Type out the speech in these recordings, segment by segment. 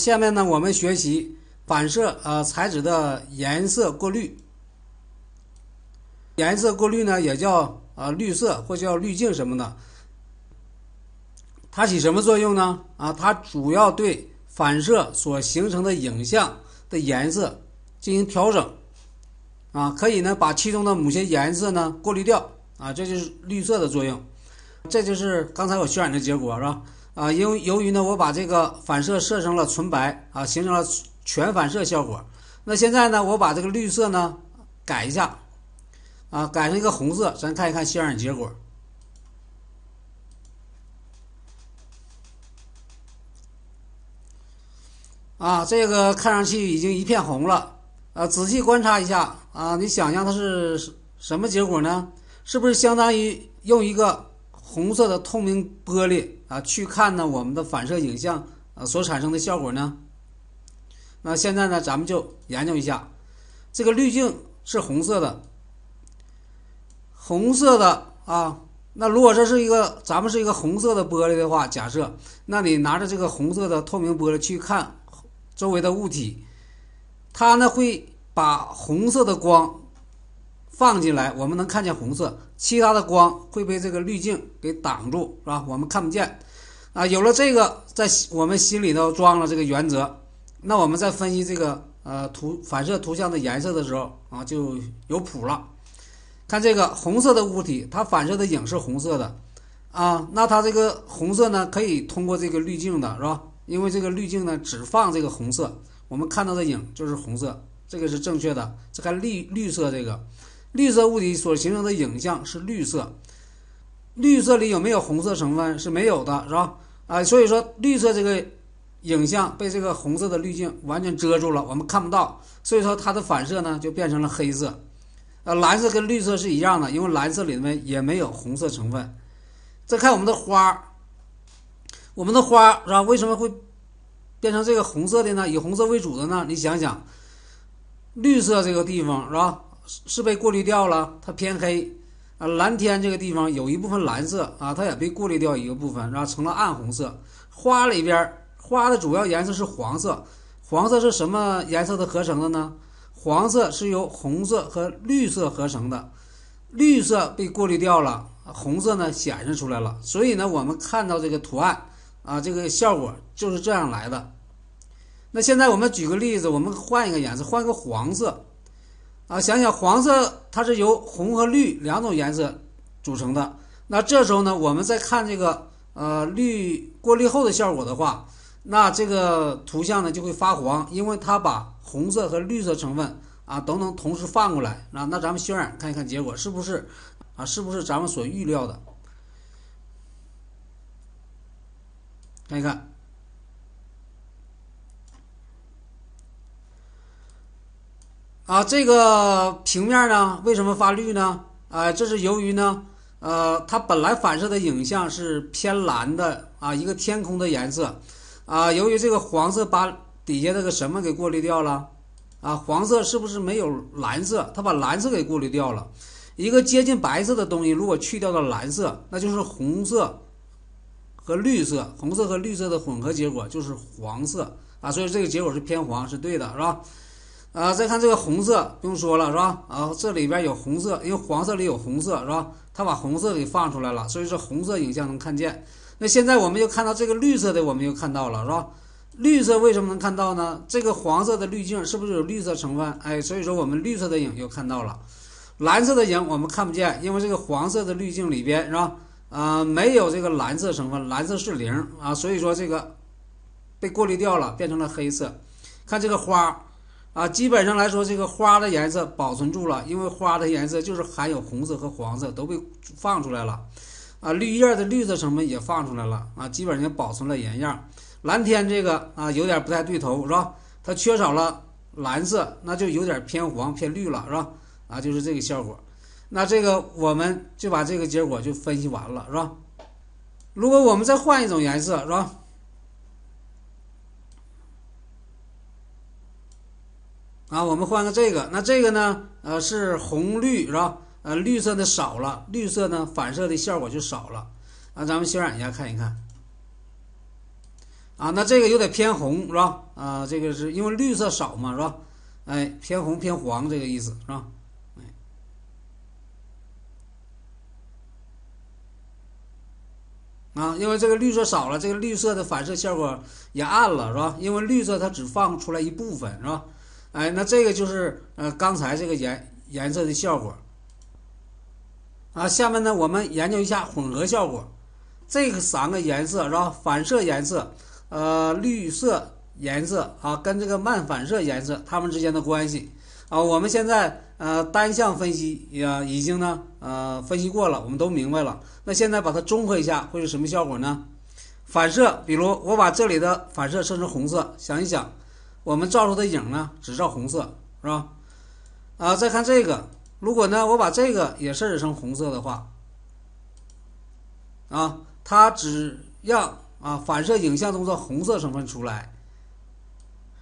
下面呢，我们学习反射呃材质的颜色过滤。颜色过滤呢，也叫呃滤色或叫滤镜什么的。它起什么作用呢？啊，它主要对反射所形成的影像的颜色进行调整，啊，可以呢把其中的某些颜色呢过滤掉，啊，这就是滤色的作用。这就是刚才我渲染的结果，是吧？啊，因由于呢我把这个反射设成了纯白，啊，形成了全反射效果。那现在呢，我把这个绿色呢改一下，啊，改成一个红色，咱看一看渲染结果。啊，这个看上去已经一片红了。啊，仔细观察一下啊，你想象它是什么结果呢？是不是相当于用一个红色的透明玻璃啊去看呢我们的反射影像啊所产生的效果呢？那现在呢，咱们就研究一下，这个滤镜是红色的，红色的啊。那如果这是一个咱们是一个红色的玻璃的话，假设，那你拿着这个红色的透明玻璃去看。周围的物体，它呢会把红色的光放进来，我们能看见红色，其他的光会被这个滤镜给挡住，是吧？我们看不见。啊，有了这个，在我们心里头装了这个原则，那我们在分析这个呃图反射图像的颜色的时候啊，就有谱了。看这个红色的物体，它反射的影是红色的，啊，那它这个红色呢，可以通过这个滤镜的，是吧？因为这个滤镜呢，只放这个红色，我们看到的影就是红色，这个是正确的。再看绿绿色这个，绿色物体所形成的影像是绿色，绿色里有没有红色成分？是没有的，是吧？啊，所以说绿色这个影像被这个红色的滤镜完全遮住了，我们看不到，所以说它的反射呢就变成了黑色。呃，蓝色跟绿色是一样的，因为蓝色里面也没有红色成分。再看我们的花。我们的花是吧？为什么会变成这个红色的呢？以红色为主的呢？你想想，绿色这个地方是吧？是被过滤掉了，它偏黑啊。蓝天这个地方有一部分蓝色啊，它也被过滤掉一个部分，然后成了暗红色。花里边花的主要颜色是黄色，黄色是什么颜色的合成的呢？黄色是由红色和绿色合成的，绿色被过滤掉了，红色呢显示出来了。所以呢，我们看到这个图案。啊，这个效果就是这样来的。那现在我们举个例子，我们换一个颜色，换个黄色。啊，想想黄色它是由红和绿两种颜色组成的。那这时候呢，我们再看这个呃绿过滤后的效果的话，那这个图像呢就会发黄，因为它把红色和绿色成分啊都能同时放过来。啊，那咱们渲染看一看结果是不是啊？是不是咱们所预料的？看一看，啊，这个平面呢，为什么发绿呢？啊，这是由于呢，呃，它本来反射的影像是偏蓝的啊，一个天空的颜色，啊，由于这个黄色把底下那个什么给过滤掉了，啊，黄色是不是没有蓝色？它把蓝色给过滤掉了，一个接近白色的东西，如果去掉了蓝色，那就是红色。和绿色，红色和绿色的混合结果就是黄色啊，所以这个结果是偏黄，是对的，是吧？啊，再看这个红色，不用说了，是吧？啊，这里边有红色，因为黄色里有红色，是吧？它把红色给放出来了，所以说红色影像能看见。那现在我们又看到这个绿色的，我们又看到了，是吧？绿色为什么能看到呢？这个黄色的滤镜是不是有绿色成分？哎，所以说我们绿色的影又看到了，蓝色的影我们看不见，因为这个黄色的滤镜里边，是吧？啊，没有这个蓝色成分，蓝色是零啊，所以说这个被过滤掉了，变成了黑色。看这个花啊，基本上来说，这个花的颜色保存住了，因为花的颜色就是含有红色和黄色都被放出来了啊，绿叶的绿色成分也放出来了啊，基本上保存了原样。蓝天这个啊，有点不太对头，是吧？它缺少了蓝色，那就有点偏黄偏绿了，是吧？啊，就是这个效果。那这个我们就把这个结果就分析完了，是吧？如果我们再换一种颜色，是吧？啊，我们换个这个，那这个呢？呃，是红绿，是吧？呃，绿色的少了，绿色呢反射的效果就少了。啊，咱们渲染一下看一看。啊，那这个有点偏红是吧？啊，这个是因为绿色少嘛是吧？哎，偏红偏黄这个意思是吧？啊，因为这个绿色少了，这个绿色的反射效果也暗了，是吧？因为绿色它只放出来一部分，是吧？哎，那这个就是呃刚才这个颜颜色的效果。啊，下面呢我们研究一下混合效果，这个三个颜色是吧？反射颜色，呃，绿色颜色啊，跟这个慢反射颜色它们之间的关系。啊，我们现在呃单项分析也已经呢呃分析过了，我们都明白了。那现在把它综合一下，会是什么效果呢？反射，比如我把这里的反射设成红色，想一想，我们照出的影呢只照红色，是吧？啊，再看这个，如果呢我把这个也设置成红色的话，啊，它只让啊反射影像中的红色成分出来。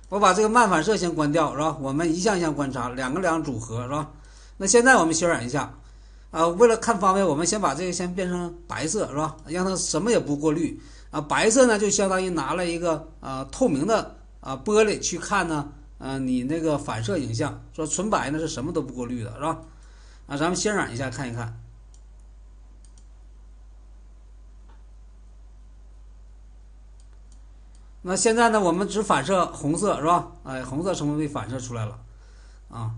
我把这个漫反射先关掉，是吧？我们一项一项观察，两个两组合，是吧？那现在我们渲染一下，啊，为了看方便，我们先把这个先变成白色，是吧？让它什么也不过滤，啊，白色呢就相当于拿了一个啊透明的啊玻璃去看呢，啊，你那个反射影像，说纯白呢是什么都不过滤的，是吧？啊，咱们渲染一下看一看。那现在呢，我们只反射红色是吧？哎，红色成分被反射出来了，啊。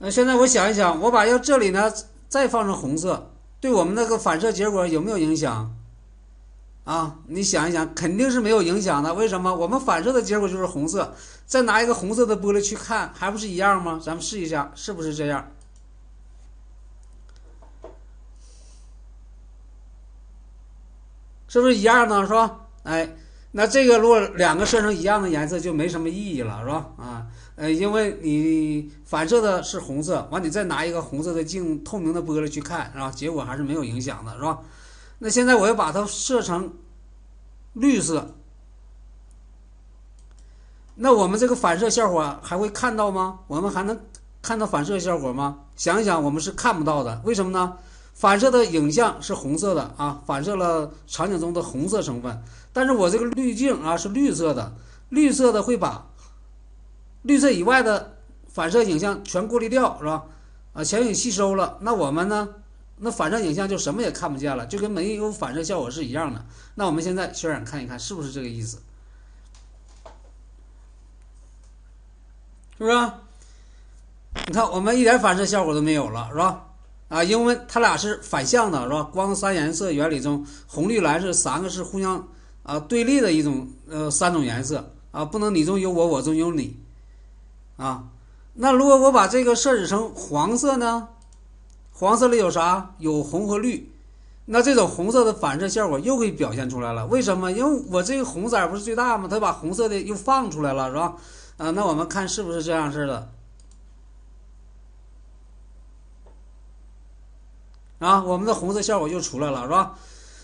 那现在我想一想，我把要这里呢再放成红色，对我们那个反射结果有没有影响？啊，你想一想，肯定是没有影响的。为什么？我们反射的结果就是红色，再拿一个红色的玻璃去看，还不是一样吗？咱们试一下，是不是这样？是不是一样呢？是吧？哎，那这个如果两个设成一样的颜色，就没什么意义了，是吧？啊，呃，因为你反射的是红色，完你再拿一个红色的镜透明的玻璃去看，是吧？结果还是没有影响的，是吧？那现在我要把它设成绿色，那我们这个反射效果还会看到吗？我们还能看到反射效果吗？想一想，我们是看不到的，为什么呢？反射的影像是红色的啊，反射了场景中的红色成分。但是我这个滤镜啊是绿色的，绿色的会把绿色以外的反射影像全过滤掉，是吧？啊，全给吸收了。那我们呢？那反射影像就什么也看不见了，就跟没有反射效果是一样的。那我们现在渲染看一看，是不是这个意思？是不是？你看，我们一点反射效果都没有了，是吧？啊，因为它俩是反向的，是吧？光三原色原理中，红绿蓝是三个是互相啊对立的一种呃三种颜色啊，不能你中有我，我中有你啊。那如果我把这个设置成黄色呢？黄色里有啥？有红和绿，那这种红色的反射效果又会表现出来了。为什么？因为我这个红色不是最大吗？它把红色的又放出来了，是吧？啊，那我们看是不是这样式的？啊，我们的红色效果就出来了，是吧？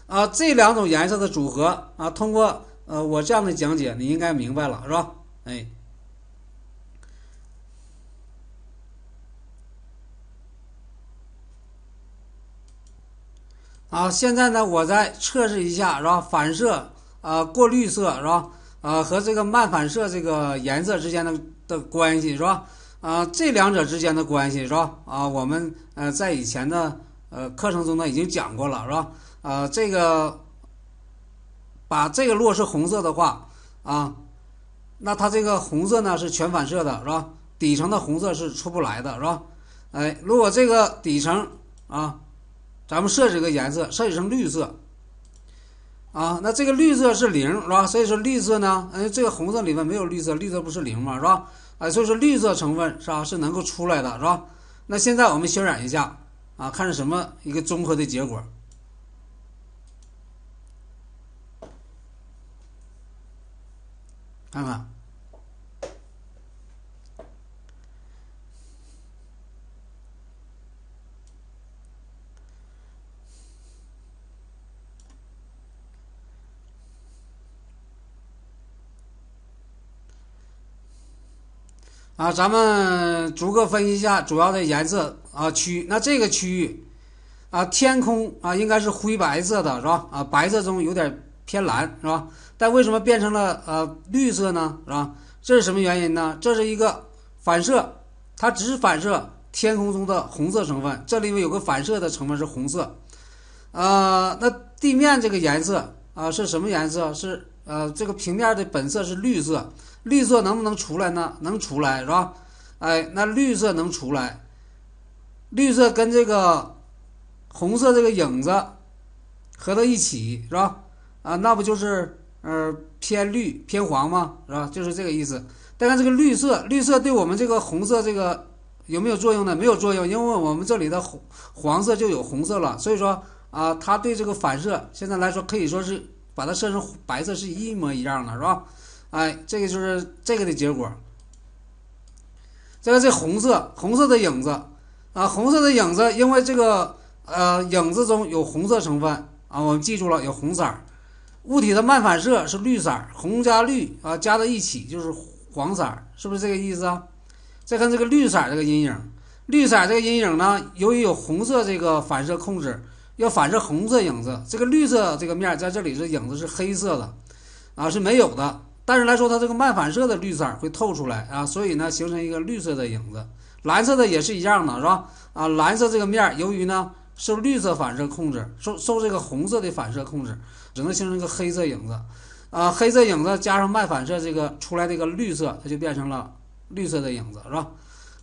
啊，这两种颜色的组合啊，通过呃我这样的讲解，你应该明白了，是吧？哎，啊，现在呢，我再测试一下，是吧？反射啊，过滤色，是吧？啊，和这个漫反射这个颜色之间的的关系，是吧？啊，这两者之间的关系，是吧？啊，我们呃在以前的。呃，课程中呢已经讲过了，是吧？呃，这个把这个如果是红色的话啊，那它这个红色呢是全反射的，是吧？底层的红色是出不来的，是吧？哎，如果这个底层啊，咱们设置个颜色，设置成绿色啊，那这个绿色是零，是吧？所以说绿色呢，哎，这个红色里面没有绿色，绿色不是零嘛，是吧？哎，所以说绿色成分是吧是能够出来的，是吧？那现在我们渲染一下。啊，看是什么一个综合的结果？看看。啊，咱们逐个分析一下主要的颜色啊区。那这个区域啊，天空啊应该是灰白色的，是吧？啊，白色中有点偏蓝，是吧？但为什么变成了呃绿色呢？是吧？这是什么原因呢？这是一个反射，它只是反射天空中的红色成分。这里面有个反射的成分是红色。呃，那地面这个颜色啊是什么颜色？是呃这个平面的本色是绿色。绿色能不能出来呢？能出来是吧？哎，那绿色能出来，绿色跟这个红色这个影子合到一起是吧？啊，那不就是呃偏绿偏黄吗？是吧？就是这个意思。但看这个绿色，绿色对我们这个红色这个有没有作用呢？没有作用，因为我们这里的红黄色就有红色了，所以说啊，它对这个反射现在来说可以说是把它设成白色是一模一样的，是吧？哎，这个就是这个的结果。再看这红色，红色的影子啊，红色的影子，因为这个呃影子中有红色成分啊，我们记住了有红色儿。物体的漫反射是绿色儿，红加绿啊加在一起就是黄色儿，是不是这个意思啊？再看这个绿色这个阴影，绿色这个阴影呢，由于有红色这个反射控制，要反射红色影子，这个绿色这个面在这里是影子是黑色的啊，是没有的。但是来说，它这个漫反射的绿色会透出来啊，所以呢，形成一个绿色的影子。蓝色的也是一样的，是吧？啊，蓝色这个面由于呢受绿色反射控制，受受这个红色的反射控制，只能形成一个黑色影子。啊，黑色影子加上漫反射这个出来这个绿色，它就变成了绿色的影子，是吧？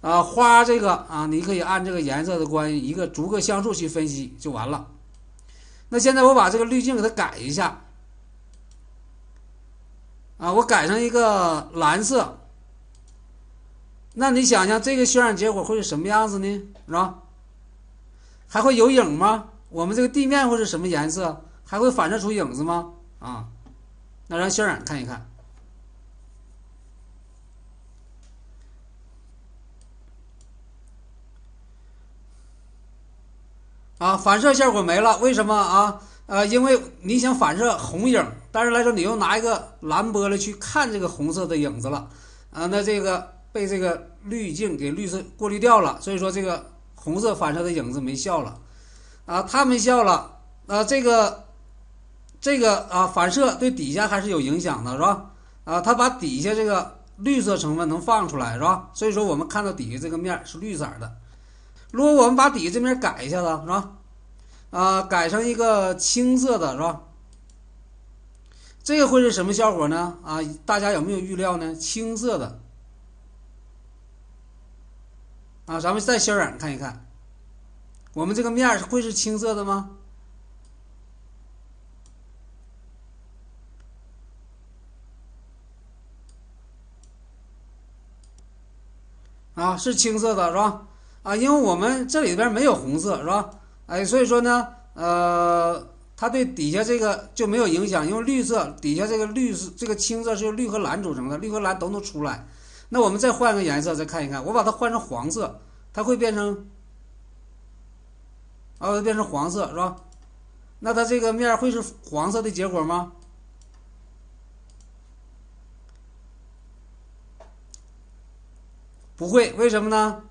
啊，花这个啊，你可以按这个颜色的关系一个逐个像素去分析就完了。那现在我把这个滤镜给它改一下。啊，我改成一个蓝色，那你想想这个渲染结果会是什么样子呢？是吧？还会有影吗？我们这个地面会是什么颜色？还会反射出影子吗？啊，那让渲染看一看。啊，反射效果没了，为什么啊？呃，因为你想反射红影，但是来说你又拿一个蓝玻璃去看这个红色的影子了，啊，那这个被这个滤镜给绿色过滤掉了，所以说这个红色反射的影子没效了，啊，它没效了，啊，这个这个啊反射对底下还是有影响的，是吧？啊，它把底下这个绿色成分能放出来，是吧？所以说我们看到底下这个面是绿色的，如果我们把底下这面改一下子，是吧？啊，改成一个青色的是吧？这个会是什么效果呢？啊，大家有没有预料呢？青色的啊，咱们再渲染看一看，我们这个面会是青色的吗？啊，是青色的是吧？啊，因为我们这里边没有红色是吧？哎，所以说呢，呃，它对底下这个就没有影响，因为绿色底下这个绿色这个青色是由绿和蓝组成的，绿和蓝都能出来。那我们再换个颜色再看一看，我把它换成黄色，它会变成，啊，变成黄色是吧？那它这个面会是黄色的结果吗？不会，为什么呢？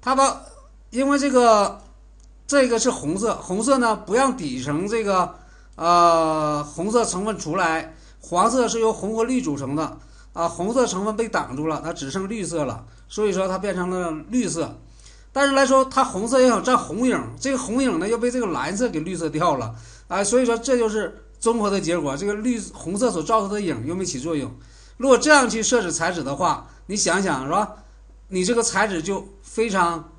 它把，因为这个。这个是红色，红色呢不让底层这个呃红色成分出来，黄色是由红和绿组成的啊，红色成分被挡住了，它只剩绿色了，所以说它变成了绿色。但是来说，它红色要想占红影，这个红影呢又被这个蓝色给绿色掉了啊，所以说这就是综合的结果，这个绿红色所造成的影又没起作用。如果这样去设置材质的话，你想想是吧？你这个材质就非常。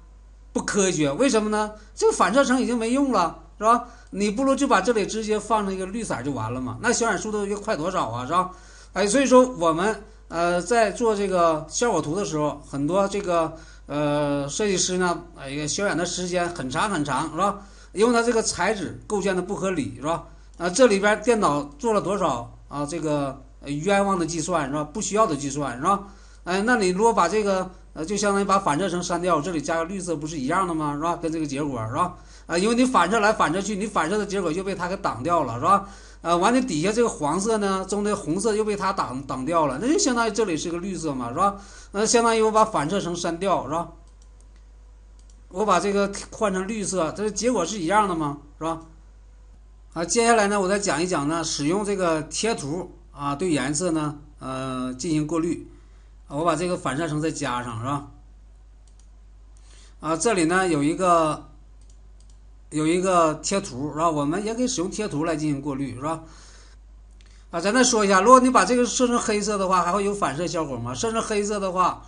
不科学，为什么呢？这个反射层已经没用了，是吧？你不如就把这里直接放成一个绿色就完了嘛，那渲染速度就快多少啊，是吧？哎，所以说我们呃在做这个效果图的时候，很多这个呃设计师呢，哎呀，渲染的时间很长很长，是吧？因为它这个材质构建的不合理，是吧？啊，这里边电脑做了多少啊？这个冤枉的计算，是吧？不需要的计算，是吧？哎，那你如果把这个。呃，就相当于把反射层删掉，这里加个绿色，不是一样的吗？是吧？跟这个结果是吧？啊，因为你反射来反射去，你反射的结果就被它给挡掉了，是吧？呃，完了底下这个黄色呢，中的红色又被它挡挡掉了，那就相当于这里是个绿色嘛，是吧？那相当于我把反射层删掉，是吧？我把这个换成绿色，这结果是一样的吗？是吧？啊，接下来呢，我再讲一讲呢，使用这个贴图啊，对颜色呢，呃，进行过滤。我把这个反射层再加上，是吧？啊，这里呢有一个。有一个贴图是吧？我们也可以使用贴图来进行过滤是吧？啊，咱再说一下，如果你把这个设成黑色的话，还会有反射效果吗？设成黑色的话，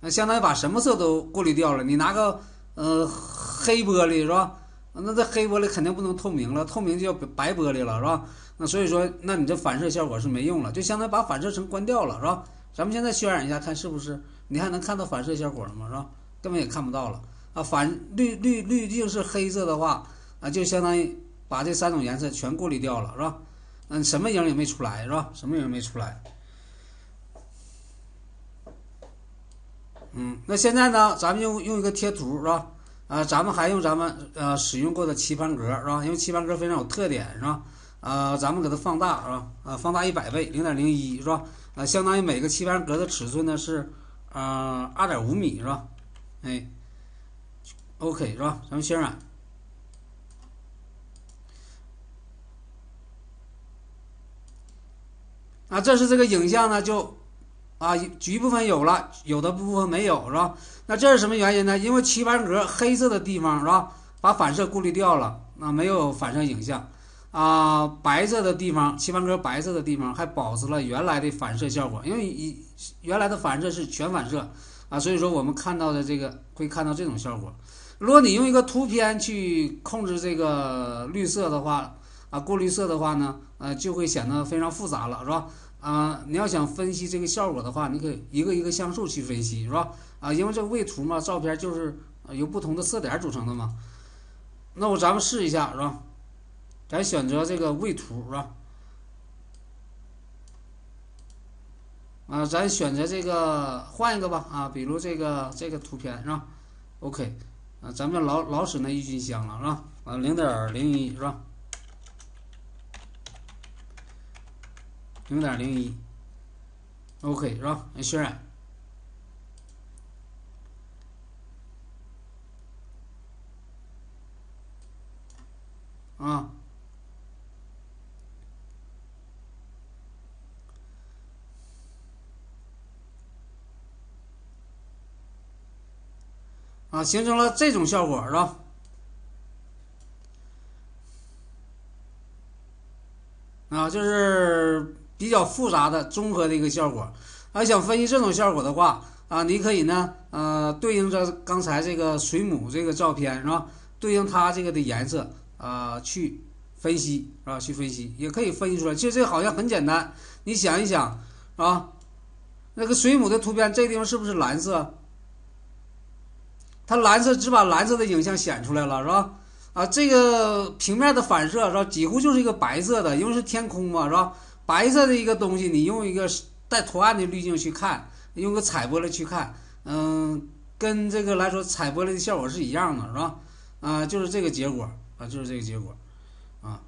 那相当于把什么色都过滤掉了。你拿个呃黑玻璃是吧？那这黑玻璃肯定不能透明了，透明就要白玻璃了是吧？那所以说，那你这反射效果是没用了，就相当于把反射层关掉了是吧？咱们现在渲染一下，看是不是？你还能看到反射效果了吗？是吧？根本也看不到了。啊，反滤滤滤镜是黑色的话，啊，就相当于把这三种颜色全过滤掉了，是吧？嗯，什么影也没出来，是吧？什么影也没出来？嗯，那现在呢，咱们用用一个贴图，是吧？啊，咱们还用咱们呃使用过的棋盘格，是吧？因为棋盘格非常有特点，是吧？啊，咱们给它放大，是吧？啊，放大一百倍，零点零一，是吧？啊，相当于每个棋盘格的尺寸呢是呃二点五米，是吧？哎。OK 是吧？咱们渲染啊，这是这个影像呢，就啊局部分有了，有的部分没有是吧？那这是什么原因呢？因为棋盘格黑色的地方是吧，把反射过滤掉了，那没有反射影像啊。白色的地方，棋盘格白色的地方还保持了原来的反射效果，因为以原来的反射是全反射啊，所以说我们看到的这个会看到这种效果。如果你用一个图片去控制这个绿色的话，啊，过滤色的话呢，呃，就会显得非常复杂了，是吧？啊，你要想分析这个效果的话，你可以一个一个像素去分析，是吧？啊，因为这个位图嘛，照片就是由不同的色点组成的嘛。那我咱们试一下，是吧？咱选择这个位图，是吧？啊，咱选择这个换一个吧，啊，比如这个这个图片，是吧？OK。啊，咱们老老使那郁金香了是吧？啊，零点零一是吧？零点零一，OK 是吧？渲染啊。啊，形成了这种效果是吧？啊，就是比较复杂的综合的一个效果。啊，想分析这种效果的话，啊，你可以呢，呃，对应着刚才这个水母这个照片是吧？对应它这个的颜色啊，去分析是吧？去分析也可以分析出来。其实这个好像很简单，你想一想啊，那个水母的图片这地方是不是蓝色？它蓝色只把蓝色的影像显出来了，是吧？啊，这个平面的反射是吧？几乎就是一个白色的，因为是天空嘛，是吧？白色的一个东西，你用一个带图案的滤镜去看，用个彩玻璃去看，嗯，跟这个来说彩玻璃的效果是一样的，是吧？啊，就是这个结果啊，就是这个结果啊。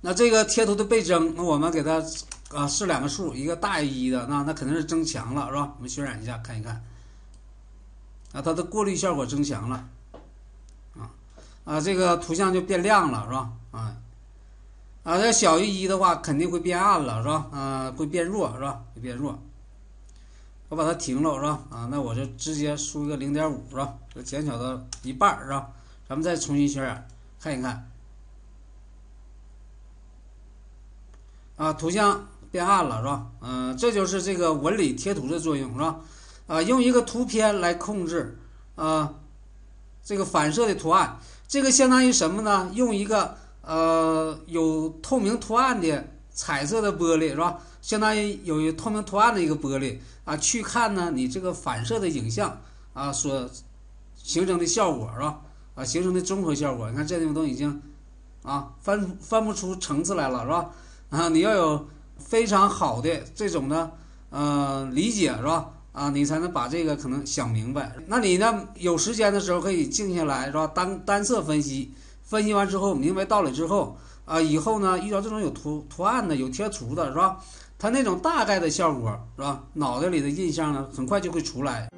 那这个贴图的倍增，那我们给它啊试两个数，一个大于一的，那那肯定是增强了，是吧？我们渲染一下看一看。啊，它的过滤效果增强了，啊啊，这个图像就变亮了，是吧？啊啊，要小于一的话，肯定会变暗了，是吧？啊，会变弱，是吧？会变弱。我把它停了，是吧？啊，那我就直接输一个零点五，是吧？就减小到一半，是吧？咱们再重新渲染，看一看。啊，图像变暗了，是吧？嗯，这就是这个纹理贴图的作用，是吧？啊，用一个图片来控制啊，这个反射的图案，这个相当于什么呢？用一个呃有透明图案的彩色的玻璃是吧？相当于有一透明图案的一个玻璃啊，去看呢你这个反射的影像啊所形成的效果是吧？啊，形成的综合效果，你看这地方都已经啊翻翻不出层次来了是吧？啊，你要有非常好的这种的呃理解是吧？啊，你才能把这个可能想明白。那你呢？有时间的时候可以静下来，是吧？单单色分析，分析完之后，明白道理之后啊，以后呢遇到这种有图图案的、有贴图的，是吧？它那种大概的效果，是吧？脑袋里的印象呢，很快就会出来。